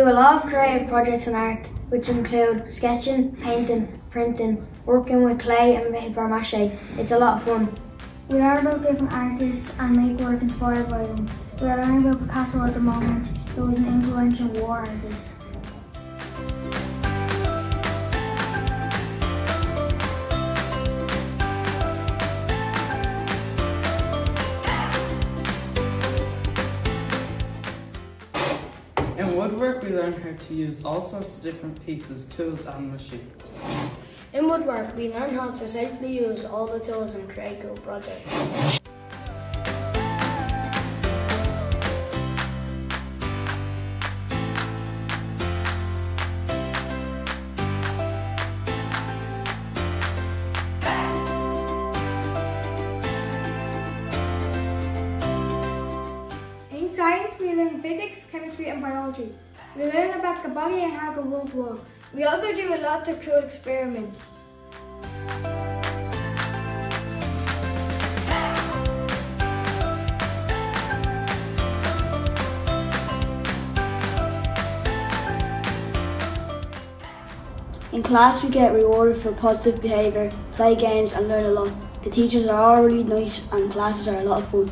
do a lot of creative projects in art, which include sketching, painting, printing, working with clay and paper mache. It's a lot of fun. We learn about different artists and make work inspired by them. We are learning about Picasso at the moment, who was an influential war artist. In woodwork, we learn how to use all sorts of different pieces, tools and machines. In woodwork, we learn how to safely use all the tools and create good projects. In science, we learn physics, chemistry and biology. We learn about the body and how the world works. We also do a lot of cool experiments. In class, we get rewarded for positive behaviour, play games, and learn a lot. The teachers are all really nice, and classes are a lot of fun.